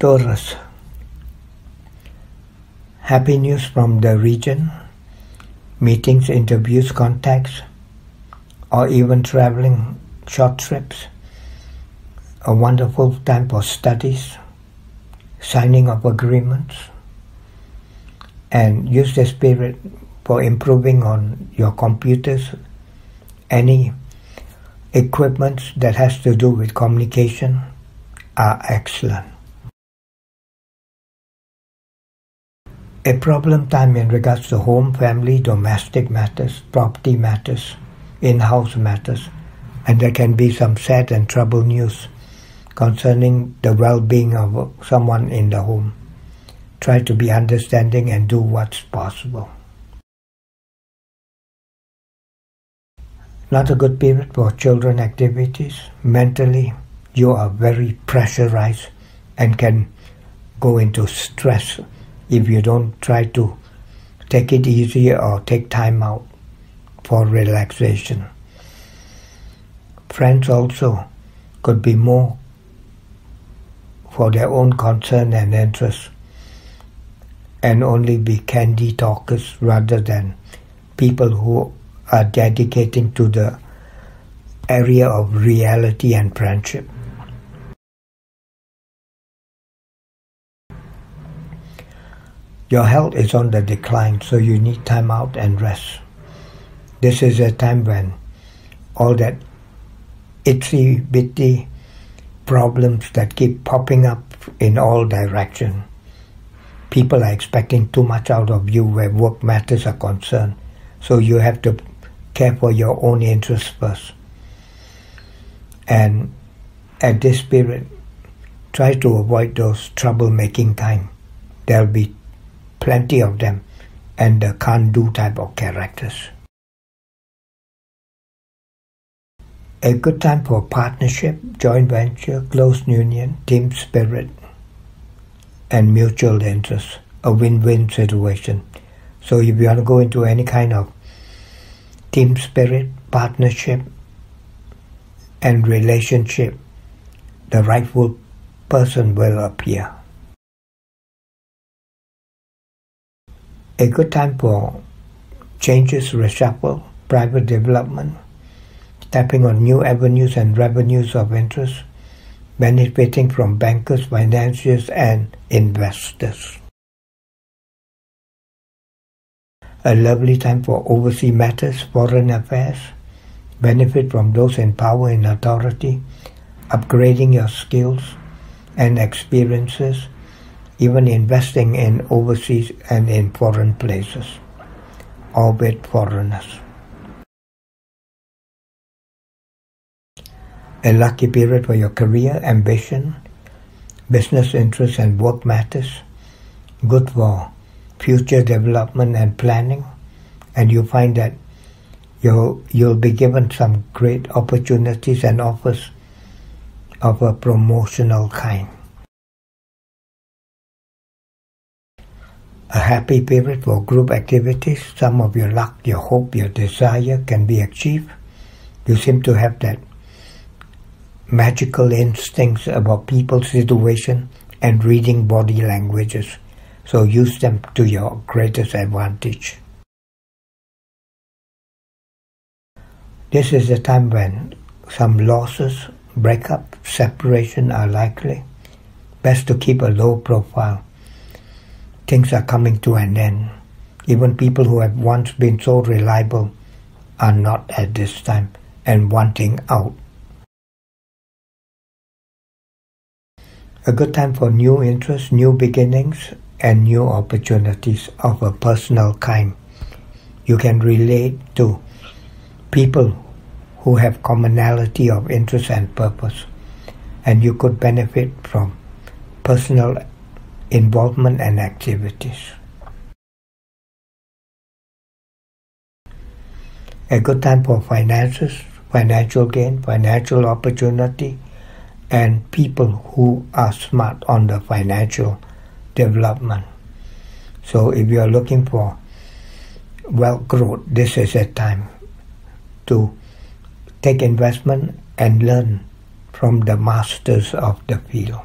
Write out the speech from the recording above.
Taurus. Happy news from the region, meetings, interviews, contacts, or even traveling short trips. A wonderful time for studies, signing of agreements, and use the spirit for improving on your computers, any equipment that has to do with communication are excellent. A problem time in regards to home, family, domestic matters, property matters, in-house matters, and there can be some sad and troubled news concerning the well-being of someone in the home. Try to be understanding and do what's possible. Not a good period for children activities. Mentally, you are very pressurized and can go into stress if you don't try to take it easy or take time out for relaxation. Friends also could be more for their own concern and interest and only be candy talkers rather than people who are dedicating to the area of reality and friendship. Your health is on the decline, so you need time out and rest. This is a time when all that itsy bitty problems that keep popping up in all direction. People are expecting too much out of you where work matters are concerned. So you have to care for your own interests first. And at this period, try to avoid those troublemaking time. There'll be plenty of them and uh, the can-do type of characters. A good time for partnership, joint venture, close union, team spirit, and mutual interest. A win-win situation. So if you want to go into any kind of team spirit, partnership, and relationship, the rightful person will appear. A good time for changes, reshuffle, private development, tapping on new avenues and revenues of interest, benefiting from bankers, financiers, and investors. A lovely time for overseas matters, foreign affairs, benefit from those in power and authority, upgrading your skills and experiences, even investing in overseas and in foreign places, albeit foreigners. A lucky period for your career, ambition, business interests and work matters, good for future development and planning, and you find that you'll, you'll be given some great opportunities and offers of a promotional kind. A happy period for group activities. Some of your luck, your hope, your desire can be achieved. You seem to have that magical instincts about people's situation and reading body languages. So use them to your greatest advantage. This is the time when some losses, breakup, separation are likely. Best to keep a low profile things are coming to an end. Even people who have once been so reliable are not at this time and wanting out. A good time for new interests, new beginnings, and new opportunities of a personal kind. You can relate to people who have commonality of interest and purpose, and you could benefit from personal involvement and activities. A good time for finances, financial gain, financial opportunity, and people who are smart on the financial development. So if you are looking for wealth growth, this is a time to take investment and learn from the masters of the field.